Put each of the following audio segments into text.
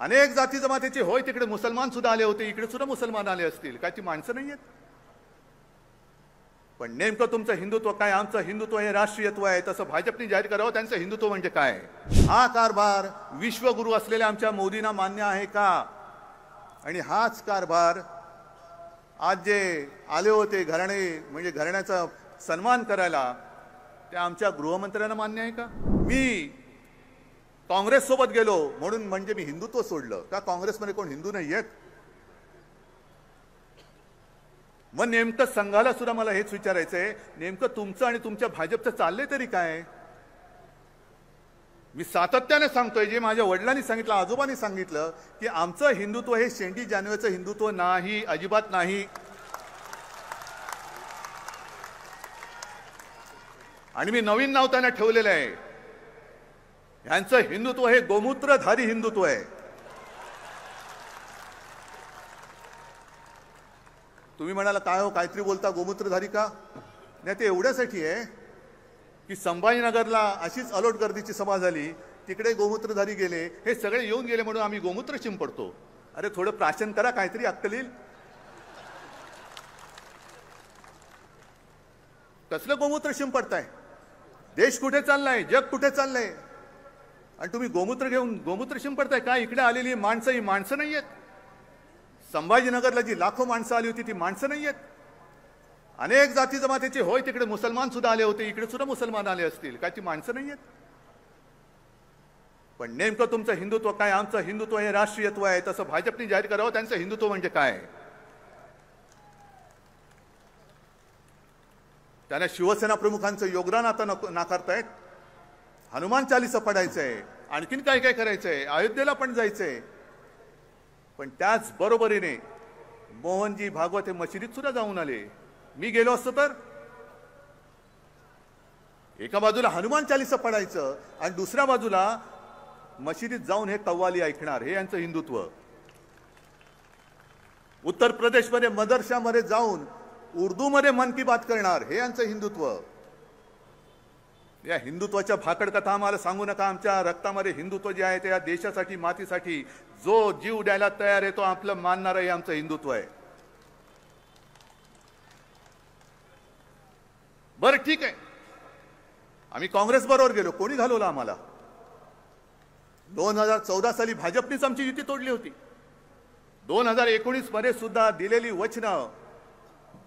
अनेक जाती जमातीचे होय तिकडे मुसलमान सुद्धा आले होते इकडे सुद्धा मुसलमान आले असतील. काय ती माणसं नाही आहेत पण नेमकं तुमचं हिंदुत्व काय? आमचं हिंदुत्व हे राष्ट्रीयत्व आहे. तसं भाजपने जाहीर करावं त्यांचं हिंदुत्व म्हणजे काय? हा कारभार विश्वगुरू असलेल्या आमच्या मोदींना मान्य आहे का? आणि हाच कारभार आज जे आले होते घराणे म्हणजे घराण्याचा सन्मान करायला ते आमच्या गृहमंत्र्यांना मान्य आहे का? मी काँग्रेस सोबत गेलो म्हणून म्हणजे मी हिंदुत्व सोडलं. का काँग्रेसमध्ये कोण हिंदू नाही आहेत मग नेमकं संघाला सुद्धा मला हेच विचारायचं आहे नेमकं तुमचं आणि तुमच्या भाजपचं चाललंय तरी काय? मी सातत्याने सांगतोय जे माझ्या वडिलांनी सांगितलं आजोबांनी सांगितलं की आमचं हिंदुत्व हे शेंडी जानवेचं हिंदुत्व नाही अजिबात नाही. आणि मी नवीन नाव त्यांना ठेवलेलं आहे. यांचं हिंदुत्व हे गोमूत्रधारी हिंदुत्व आहे. तुम्ही म्हणाला काय हो काहीतरी बोलता गोमूत्रधारी का? नाही ते एवढ्यासाठी आहे की संभाजीनगरला अशीच अलोट गर्दीची सभा झाली तिकडे गोमूत्रधारी गेले हे सगळे येऊन गेले म्हणून आम्ही गोमूत्र शिंपडतो अरे थोडं प्राशन करा काहीतरी अक्कल कसलं गोमूत्र शिंपडताय देश कुठे चाललाय? जग कुठे चाललंय? आणि तुम्ही गोमूत्र घेऊन गोमूत्र शिंपडताय काय इकडे आलेली माणसं ही माणसं नाही आहेत संभाजीनगरला जी लाखो माणसं आली होती ती माणसं नाही आहेत अनेक जाती जमातीचे होय तिकडे मुसलमान सुद्धा आले होते इकडे सुद्धा मुसलमान आले असतील काय ती माणसं नाही आहेत पण नेमकं तुमचं हिंदुत्व काय? आमचं हिंदुत्व हे राष्ट्रीयत्व आहे तसं भाजपने जाहीर करावं त्यांचं हिंदुत्व म्हणजे काय? त्यांना शिवसेना प्रमुखांचं योगदान आता नको नाकारतायत. हनुमान चालीसा पडायचंय आणखीन काय काय करायचंय अयोध्येला पण जायचंय. पण त्याच बरोबरीने मोहनजी भागवत हे मशिदीत सुद्धा जाऊन आले. मी गेलो असतो तर? एका बाजूला हनुमान चालीसा पडायचं आणि दुसऱ्या बाजूला मशिदीत जाऊन हे कव्वाली ऐकणार हे यांचं हिंदुत्व. उत्तर प्रदेशमध्ये मदरशामध्ये जाऊन उर्दूमध्ये मन की बात करणार हे यांचं हिंदुत्व. या हिंदुत्वाच्या भाकड कथा आम्हाला सांगू नका. आमच्या रक्तामध्ये हिंदुत्व जे आहे ते या देशासाठी मातीसाठी जो जीव द्यायला तयार आहे तो आपलं मानणारं हे आमचं हिंदुत्व आहे. बरं ठीक आहे. आम्ही काँग्रेस बरोबर गेलो. कोणी घालवलं आम्हाला? दोन हजार चौदा साली भाजपनेच आमची युती तोडली होती. दोन हजार एकोणीसमध्ये सुद्धा दिलेली वचनं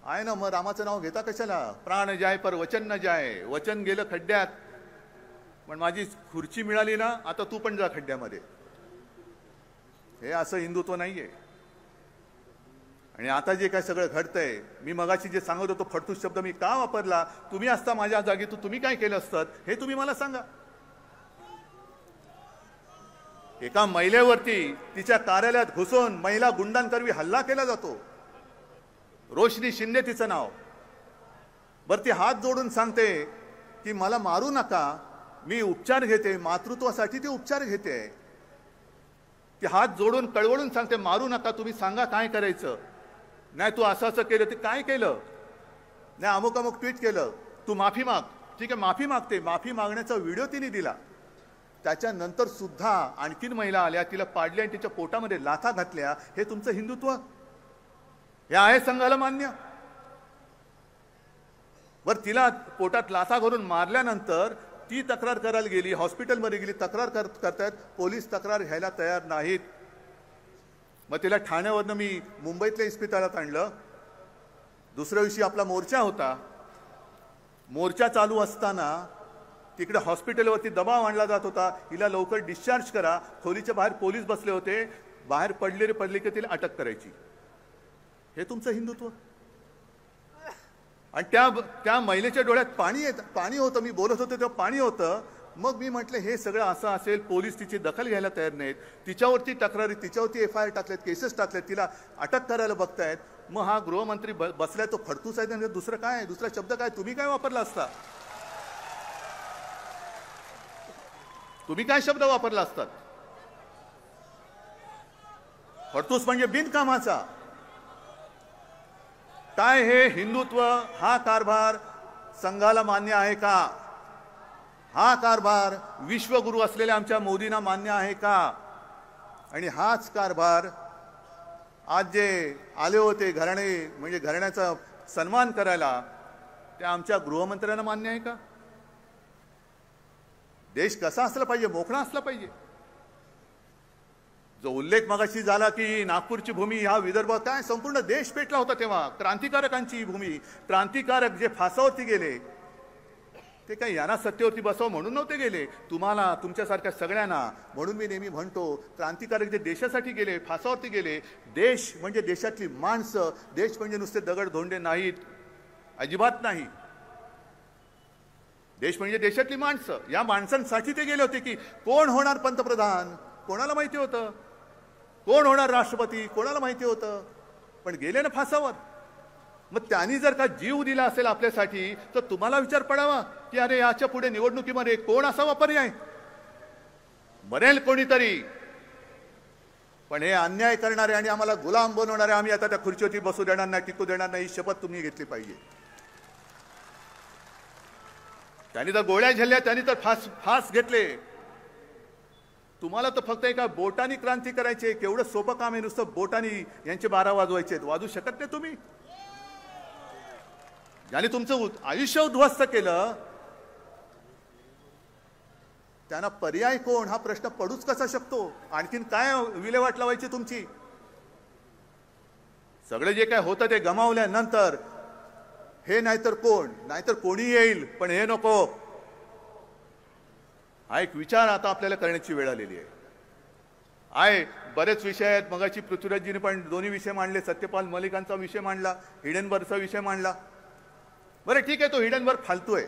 आहे ना मग रामाचं नाव घेता कशाला? प्राण जाय पर वचन न जाय वचन गेलं खड्ड्यात. पण माझी खुर्ची मिळाली ना आता तू पण जा खड्ड्यामध्ये. हे असं हिंदुत्व नाहीये. आणि आता जे काय सगळं घडतंय मी मगाशी जे सांगत होतो फडतूस शब्द मी का वापरला? तुम्ही असता माझ्या जागी तू तुम्ही काय केलं असतं? हे तुम्ही मला सांगा. एका महिलेवरती तिच्या कार्यालयात घुसून महिला गुंडांकरवी हल्ला केला जातो. रोशनी शिंदे तिचं नाव. बरं ती हात जोडून सांगते की मला मारू नका. मी उपचार घेते. मातृत्वासाठी ती उपचार घेते. ती हात जोडून कळवळून सांगते मारू नका. तुम्ही सांगा काय करायचं. नाही तू असं असं केलं ते काय केलं? नाही अमुक अमुक ट्विट केलं. तू माफी माग. ठीक आहे माफी मागते. माफी मागण्याचा व्हिडिओ तिने दिला. त्याच्यानंतर सुद्धा आणखीन महिला आल्या तिला पाडल्या आणि तिच्या पोटामध्ये लाथा घातल्या. हे तुमचं हिंदुत्व? हे आहे संघाला मान्य. बर तिला पोटात लाथा घालून मारल्यानंतर ती तक्रार करायला गेली हॉस्पिटलमध्ये गेली तक्रार कर करतायत पोलीस तक्रार घ्यायला तयार नाहीत. मग तिला ठाण्यावरनं मी मुंबईतल्या इस्पितळात आणलं. दुसऱ्या दिवशी आपला मोर्चा होता. मोर्चा चालू असताना तिकडे हॉस्पिटलवरती दबाव आणला जात होता. हिला लवकर डिस्चार्ज करा. खोलीच्या बाहेर पोलीस बसले होते. बाहेर पडले रे पडले की तिला अटक करायची. हे तुमचं हिंदुत्व? आणि त्या त्या महिलेच्या डोळ्यात पाणी येत पाणी होतं. मी बोलत होते तेव्हा पाणी होतं. मग मी म्हटलं हे सगळं असं असेल पोलीस तिची दखल घ्यायला तयार नाहीत. तिच्यावरती तक्रारी तिच्यावरती एफ आय आर टाकलेत केसेस टाकलेत तिला अटक करायला बघतायत. मग हा गृहमंत्री ब बसलाय तो फडतूस आहे म्हणजे दुसरं काय आहे? दुसरा शब्द काय? तुम्ही काय वापरला असता? तुम्ही काय शब्द वापरला असतात फडतूस म्हणजे बिनकामाचा. काय हे हिंदुत्व? हा कारभार संघाला मान्य आहे का? हा कारभार विश्वगुरू असलेल्या आमच्या मोदींना मान्य आहे का? आणि हाच कारभार आज जे आले होते घराणे म्हणजे घराण्याचा सन्मान करायला त्या आमच्या गृहमंत्र्यांना मान्य आहे का? देश कसा असला पाहिजे मोकळा असला पाहिजे? जो उल्लेख मगाशी झाला की नागपूरची भूमी हा विदर्भ काय संपूर्ण देश पेटला होता तेव्हा. क्रांतिकारकांची ही भूमी. क्रांतिकारक जे फासावरती गेले ते काही यांना सत्तेवरती बसव म्हणून नव्हते गेले. तुम्हाला तुमच्यासारख्या सगळ्यांना म्हणून मी नेहमी म्हणतो क्रांतिकारक जे देशासाठी गेले फासावरती गेले देश म्हणजे देशातली माणसं देश म्हणजे नुसते दगड धोंडे नाहीत अजिबात नाही. देश म्हणजे देशातली माणसं. या माणसांसाठी ते गेले होते की कोण होणार पंतप्रधान? कोणाला माहिती होतं? कोण होणार राष्ट्रपती? कोणाला माहिती होतं? पण गेले ना फासावर मग त्यांनी जर का जीव दिला असेल आपल्यासाठी तर तुम्हाला विचार पडावा की अरे याच्यापुढे निवडणुकीमध्ये कोण असावा पर्याय? मरेल कोणीतरी. पण हे अन्याय करणारे आणि आम्हाला गुलाम बनवणारे आम्ही आता त्या खुर्चीवरती बसू देणार नाही टिकू देणार नाही ही शपथ तुम्ही घेतली पाहिजे. त्यांनी तर गोळ्या झेलल्या त्यांनी तर फास फास घेतले. तुम्हाला तर फक्त एका बोटानी क्रांती करायची आहे. केवढं सोपं काम आहे नुसतं बोटानी यांचे बारा वाजवायचे वाजू शकत नाही तुम्ही. ज्याने तुमचं उद- आयुष्य उद्ध्वस्त केलं त्यांना पर्याय कोण? हा प्रश्न पडूच कसा शकतो? आणखीन काय विल्हेवाट लावायची तुमची? सगळे जे काय होतं ते गमावल्यानंतर हे नाहीतर कोण? नाहीतर कोणी येईल पण हे नको. हा एक विचार आता आपल्याला करण्याची वेळ आलेली आहे. आहे बरेच विषय आहेत. मगाशी पृथ्वीराजजीने पण दोन्ही विषय मांडले. सत्यपाल मलिकांचा विषय मांडला. हिडनबर्गचा विषय मांडला. बरं ठीक आहे तो हिडनबर्ग फालतू आहे.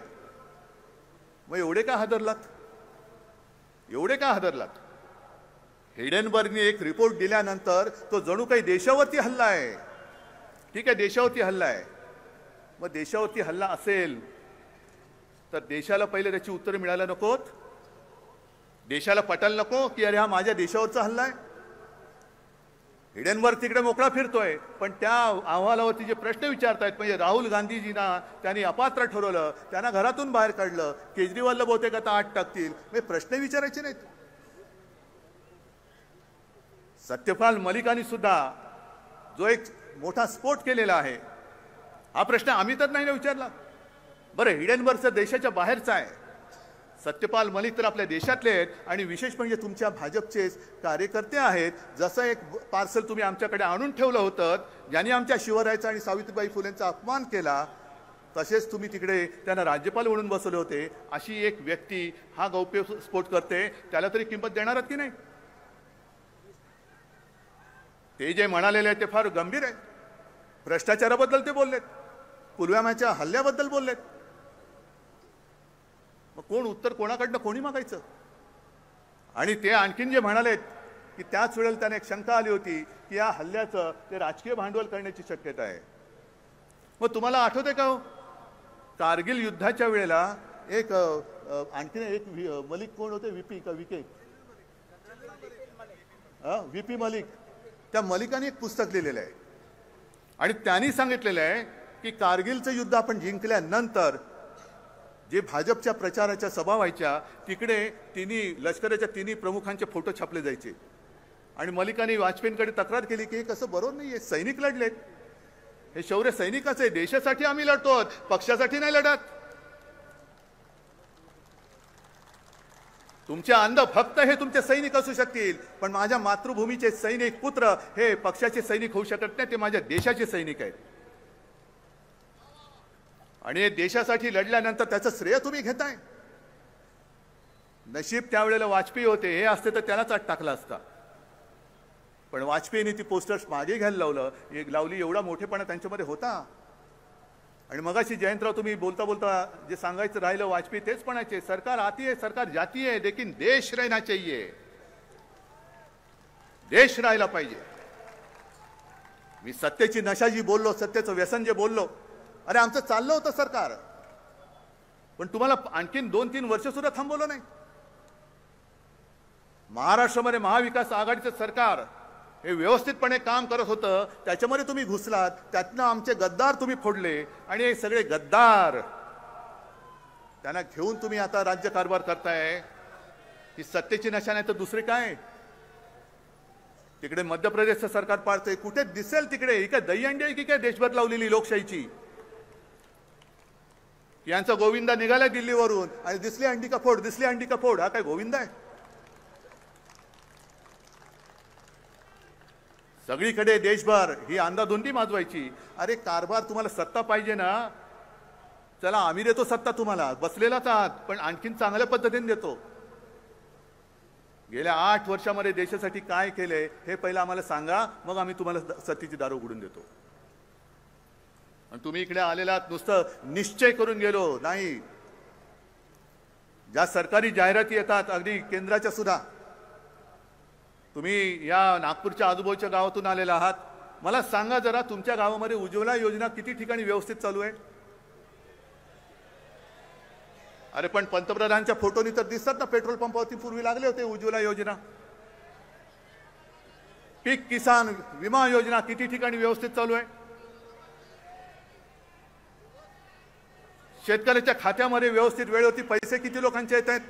मग एवढे का हादरलात? एवढे का हादरलात? हिडनबर्गने एक रिपोर्ट दिल्यानंतर तो जणू काही देशावरती हल्ला आहे. ठीक आहे देशावरती हल्ला आहे. मग देशावरती हल्ला असेल तर देशाला पहिले त्याची उत्तरं मिळायला नकोत. देशाला पटायला नको की अरे हा माझ्या देशावरचा हल्ला आहे. हिडनवर तिकडे मोकळा फिरतोय पण त्या अहवालावरती जे प्रश्न विचारतायत म्हणजे राहुल गांधीजींना त्यांनी अपात्र ठरवलं त्यांना घरातून बाहेर काढलं केजरीवालला बहुतेक आता आठ टाकतील. म्हणजे प्रश्न विचारायचे नाहीत. सत्यपाल मलिकांनी सुद्धा जो एक मोठा स्फोट केलेला आहे हा प्रश्न आम्ही तर नाही ना विचारला. बरं हिडनबर्गचा देशाच्या बाहेरचा आहे. सत्यपाल मलिक तर आपल्या देशातले आहेत आणि विशेष म्हणजे तुमच्या भाजपचेच कार्यकर्ते आहेत. जसं एक पार्सल तुम्ही आमच्याकडे आणून ठेवलं होतं ज्यांनी आमच्या शिवरायाचा आणि सावित्रीबाई फुलेंचा अपमान केला तसेच तुम्ही तिकडे त्यांना राज्यपाल म्हणून बसवले होते. अशी एक व्यक्ती हा गौप्य स्फोट करते. त्याला तरी किंमत देणार की नाही? ते जे म्हणालेले आहे ते फार गंभीर आहे भ्रष्टाचाराबद्दल ते बोललेत. पुलवामाच्या हल्ल्याबद्दल बोललेत. मग कोण उत्तर कोणाकडनं कोणी मागायचं? आणि ते आणखीन जे म्हणालेत की त्याच वेळेला त्याने एक शंका आली होती की या हल्ल्याचं ते राजकीय भांडवल करण्याची शक्यता आहे. मग तुम्हाला आठवते का हो? कारगिल युद्धाच्या वेळेला एक आणखीन एक मलिक कोण होते? विपी का विके व्हीपी मलिक. त्या मलिकाने एक पुस्तक लिहिलेलं आहे. आणि त्यांनी सांगितलेलं आहे की कारगिलचं युद्ध आपण जिंकल्यानंतर जे भाजपच्या प्रचाराच्या सभा व्हायच्या तिकडे तिन्ही लष्कराच्या तिन्ही प्रमुखांचे फोटो छापले जायचे. आणि मलिकाने वाजपेयींकडे तक्रार केली की हे कसं बरोबर नाही सैनिक लढलेत. हे शौर्य सैनिकाचं आहे देशासाठी आम्ही लढतो आहोत पक्षासाठी नाही लढत. तुमचे अंध भक्त हे तुमचे सैनिक असू शकतील पण माझ्या मातृभूमीचे सैनिक पुत्र हे पक्षाचे सैनिक होऊ शकत नाही ते माझ्या देशाचे सैनिक आहेत. आणि देशासाठी लढल्यानंतर त्याचं श्रेय तुम्ही घेताय. नशीब त्यावेळेला वाजपेयी होते हे असते तर त्यालाच आत टाकला असता. पण वाजपेयीने ती पोस्टर्स मागे घ्यायला लावलं. एक लावली एवढा मोठेपणा त्यांच्यामध्ये होता. आणि मगाशी जयंतराव तुम्ही बोलता बोलता जे सांगायचं राहिलं वाजपेयी तेच म्हणायचे सरकार आती आहे सरकार जाती आहे लेकिन देश रहना चाहिए. देश राहायला पाहिजे. मी सत्तेची नशा जी बोललो सत्तेचं व्यसन जे बोललो अरे आमचं चाललं होतं सरकार. पण तुम्हाला आणखीन दोन तीन वर्ष सुद्धा थांबवलं नाही. महाराष्ट्रामध्ये महाविकास आघाडीचं सरकार हे व्यवस्थितपणे काम करत होतं. त्याच्यामध्ये तुम्ही घुसलात. त्यातनं आमचे गद्दार तुम्ही फोडले. आणि हे सगळे गद्दार त्यांना घेऊन तुम्ही आता राज्य कारभार करताय. ही सत्तेची नशा नाही तर दुसरे काय? तिकडे मध्य प्रदेशचं सरकार पाडतंय. कुठे दिसेल तिकडे? ही काय दहीहंडी आहे की काय देशभर लावलेली लोकशाहीची? यांचा गोविंदा निघालाय दिल्लीवरून. आणि दिसली अंडी का फोड दिसली अंडी का फोड हा काय गोविंदा आहे? सगळीकडे देशभर ही अंदाधुंदी माजवायची. अरे कारभार तुम्हाला सत्ता पाहिजे ना? चला आम्ही देतो सत्ता तुम्हाला. बसलेलाच आहात पण आणखीन चांगल्या पद्धतीने देतो. गेल्या आठ वर्षामध्ये देशासाठी काय केलंय हे पहिलं आम्हाला सांगा मग आम्ही तुम्हाला सत्तेची दारू उघडून देतो. आणि तुम्ही इकडे आलेलात नुसतं निश्चय करून गेलो. नाही. ज्या सरकारी जाहिराती येतात अगदी केंद्राच्या सुद्धा. तुम्ही या नागपूरच्या आजूबाजूच्या गावातून आलेला आहात. मला सांगा जरा तुमच्या गावामध्ये उज्ज्वला योजना किती ठिकाणी व्यवस्थित चालू आहे? अरे पण पंतप्रधानांच्या फोटोनी तर दिसतात ना पेट्रोल पंपावरती पूर्वी लागले होते उज्ज्वला योजना. पीक किसान विमा योजना किती ठिकाणी व्यवस्थित चालू आहे? शेतकऱ्याच्या खात्यामध्ये व्यवस्थित वेळेवरती पैसे किती लोकांचे येत आहेत?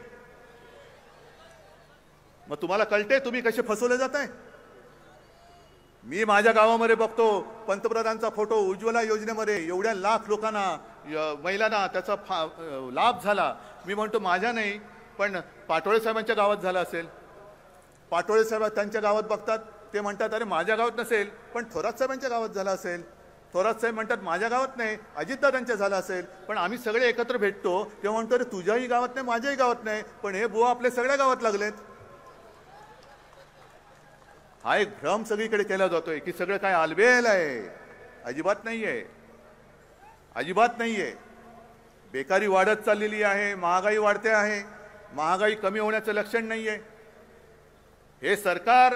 मग तुम्हाला कळते तुम्ही कसे फसवले जात आहे मी माझ्या गावामध्ये बघतो पंतप्रधानचा फोटो उज्ज्वला योजनेमध्ये एवढ्या लाख लोकांना य- महिलांना त्याचा फा लाभ झाला. मी म्हणतो माझ्या नाही पण पाटोळे साहेबांच्या गावात झाला असेल. पाटोळे साहेब त्यांच्या गावात बघतात ते म्हणतात अरे माझ्या गावात नसेल पण थोरात साहेबांच्या गावात झाला असेल. थोरात साहेब म्हणतात माझ्या गावात नाही अजितदादांच्या झाला असेल पण आम्ही सगळे एकत्र भेटतो. तेव्हा म्हणतो अरे तुझ्याही गावात नाही माझ्याही गावात नाही पण हे बुवा आपल्या सगळ्या गावात लागलेत. हा एक भ्रम सगळीकडे केला जातोय की सगळं काय आलबेल आहे. अजिबात नाहीये. अजिबात नाहीये. बेकारी वाढत चाललेली आहे महागाई वाढते आहे महागाई कमी होण्याचं लक्षण नाहीये. हे सरकार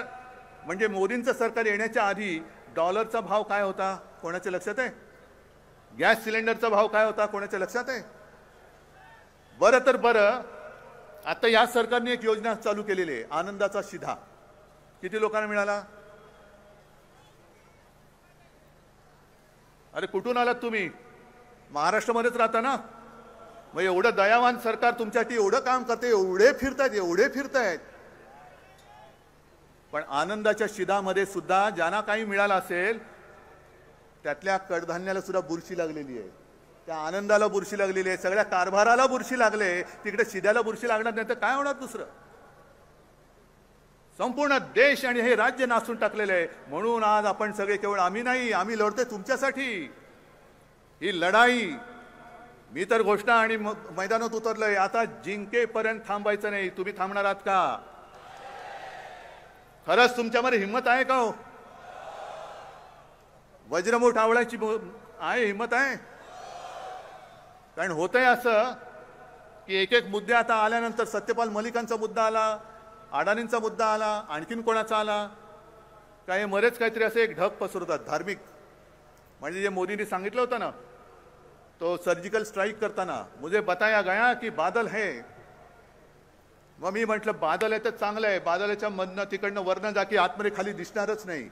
म्हणजे मोदींचं सरकार येण्याच्या आधी डॉलरचा भाव काय होता? कोणाच्या लक्षात आहे? गॅस सिलेंडरचा भाव काय होता? कोणाच्या लक्षात आहे? बरं तर बरं आता या सरकारने एक योजना चालू केलेली आहे आनंदाचा शिधा. किती लोकांना मिळाला? अरे कुठून आलात तुम्ही? महाराष्ट्रामध्येच राहता ना? मग एवढं दयावान सरकार तुमच्यासाठी एवढं काम करते एवढे फिरतायत एवढे फिरतायत. पण आनंदाच्या शिधामध्ये सुद्धा ज्यांना काही मिळालं असेल त्यातल्या कडधान्याला सुद्धा बुरशी लागलेली आहे. त्या आनंदाला बुरशी लागलेली आहे. सगळ्या कारभाराला बुरशी लागले. तिकडे शिद्याला बुरशी लागणार नाही तर काय होणार दुसरं? संपूर्ण देश आणि हे राज्य नासून टाकलेलं आहे. म्हणून आज आपण सगळे केवळ आम्ही नाही आम्ही लढतोय तुमच्यासाठी. ही लढाई मी तर घोषणा आणि मैदानात उतरलोय. आता जिंकेपर्यंत थांबायचं नाही. तुम्ही थांबणार आहात का? खरंच तुमच्यामध्ये हिंमत आहे का हो? वज्रमूठ आवळायची आहे हिंमत आहे? कारण होतंय असं की एक एक मुद्दे आता आल्यानंतर सत्यपाल मलिकांचा मुद्दा आला अडाणींचा मुद्दा आला आणखीन कोणाचा आला? काय मरेच काहीतरी असे एक ढग पसरवतात धार्मिक. म्हणजे जे मोदींनी सांगितलं होतं ना तो सर्जिकल स्ट्राईक करताना मुझे बताया गया की बादल है. मग मी म्हटलं बादल आहे तर चांगलं आहे बादलाच्या मधनं तिकडनं वरनं जा की आतमध्ये खाली दिसणारच नाही.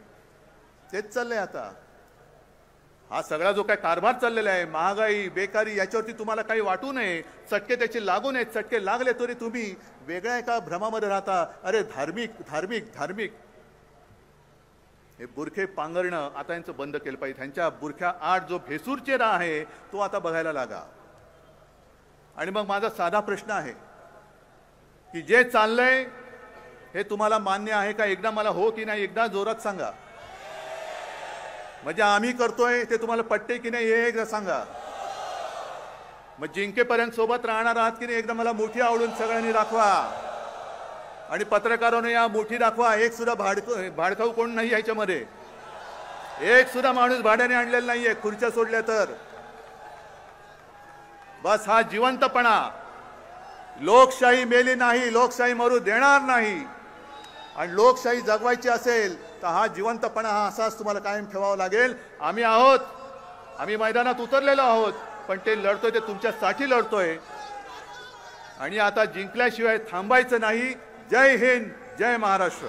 तेच चाललंय आता. हा सगळा जो काय कारभार चाललेला आहे महागाई बेकारी याच्यावरती तुम्हाला काही वाटू नये. चटके त्याचे लागू नयेत. चटके लागले तरी तुम्ही वेगळ्या एका भ्रमामध्ये राहता. अरे धार्मिक धार्मिक धार्मिक. हे बुरखे पांघरणं आता यांचं बंद केलं पाहिजे. त्यांच्या बुरख्या आठ जो भेसूर चेहरा आहे तो आता बघायला लागा. आणि मग माझा साधा प्रश्न आहे की जे चाललंय हे तुम्हाला मान्य आहे का? एकदा मला हो की नाही एकदा जोरात सांगा. म्हणजे आम्ही करतोय ते तुम्हाला पटते की नाही हे एकदा सांगा. मग जिंकेपर्यंत सोबत राहणार आहात की नाही एकदा मला मोठी आवडून सगळ्यांनी दाखवा. आणि पत्रकारांनी या मोठी दाखवा एक सुद्धा भाडक भाडकाऊ कोण नाही याच्यामध्ये. एक सुद्धा माणूस भाड्याने आणलेला नाहीये खुर्च्या सोडल्या तर. बस हा जिवंतपणा. लोकशाही मेली नाही लोकशाही मरू देणार नाही. आणि लोकशाही जगवायची असेल तर हा जिवंतपणा हा असाच तुम्हाला कायम ठेवावा लागेल. आम्ही आहोत. आम्ही मैदानात उतरलेलो आहोत. पण ते लढतोय ते तुमच्यासाठी लढतोय. आणि आता जिंकल्याशिवाय थांबायचं नाही. जय हिंद जय महाराष्ट्र.